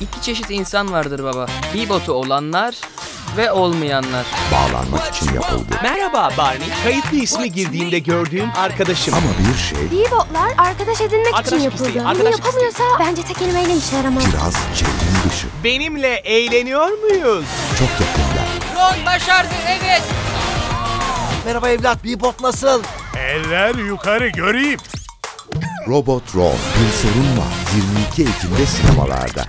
İki çeşit insan vardır baba. Bebotu olanlar ve olmayanlar. Bağlanmak için yapıldı. Merhaba Barney. Kayıtlı ismi girdiğinde gördüğüm arkadaşım. Ama bir şey Beboplar arkadaş edinmek Arkadaşlık için yapıldı. isteği, Bunu arkadaşlık yapamıyorsa bence tek kelimeyle işe yaramaz. biraz çevrim dışı. Benimle eğleniyor muyuz? Çok yakında. Ron başardı evet. Merhaba evlat, Bebop nasıl? Eller yukarı göreyim. Robot Ron. Bir sorun var. 22 Ekim'de sinemalarda.